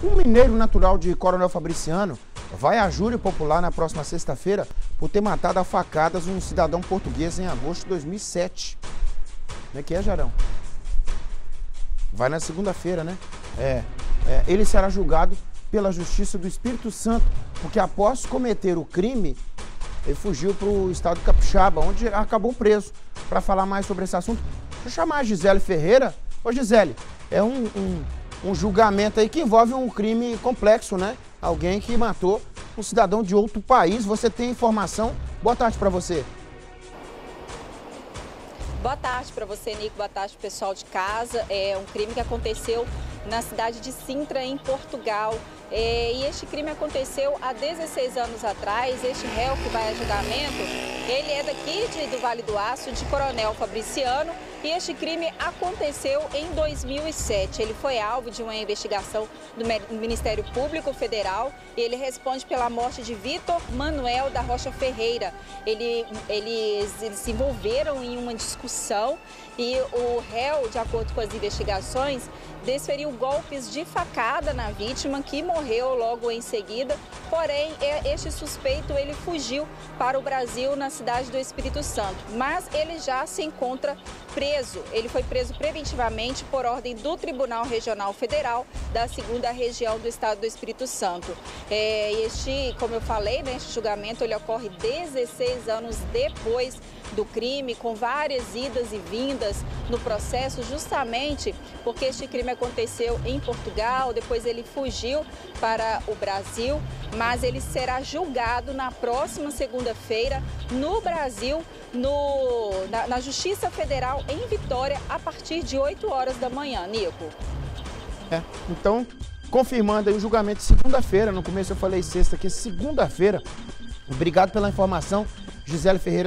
Um mineiro natural de Coronel Fabriciano vai a júri popular na próxima sexta-feira por ter matado a facadas um cidadão português em agosto de 2007. Como é que é, Jarão? Vai na segunda-feira, né? É, é. Ele será julgado pela Justiça do Espírito Santo, porque após cometer o crime, ele fugiu para o estado de Capixaba, onde acabou preso. Para falar mais sobre esse assunto, deixa eu chamar a Gisele Ferreira. Ô Gisele, é um, um um julgamento aí que envolve um crime complexo, né? Alguém que matou um cidadão de outro país. Você tem informação? Boa tarde para você. Boa tarde para você, Nico. Boa tarde, pessoal de casa. É um crime que aconteceu na cidade de Sintra, em Portugal. É, e este crime aconteceu há 16 anos atrás. Este réu que vai a julgamento, ele é daqui de, do Vale do Aço, de Coronel Fabriciano, e este crime aconteceu em 2007. Ele foi alvo de uma investigação do Ministério Público Federal ele responde pela morte de Vitor Manuel da Rocha Ferreira. Ele, eles, eles se envolveram em uma discussão e o réu, de acordo com as investigações, desferiu golpes de facada na vítima, que morreu logo em seguida. Porém, este suspeito ele fugiu para o Brasil na cidade do Espírito Santo, mas ele já se encontra preso. Ele foi preso preventivamente por ordem do Tribunal Regional Federal da segunda região do Estado do Espírito Santo. É, este, como eu falei, né, este julgamento ele ocorre 16 anos depois do crime, com várias idas e vindas no processo, justamente porque este crime aconteceu em Portugal, depois ele fugiu para o Brasil, mas ele será julgado na próxima segunda-feira no Brasil, no, na, na Justiça Federal em Vitória, a partir de 8 horas da manhã. Nico. É, então, confirmando aí o julgamento segunda-feira, no começo eu falei sexta, aqui segunda-feira. Obrigado pela informação, Gisele Ferreira.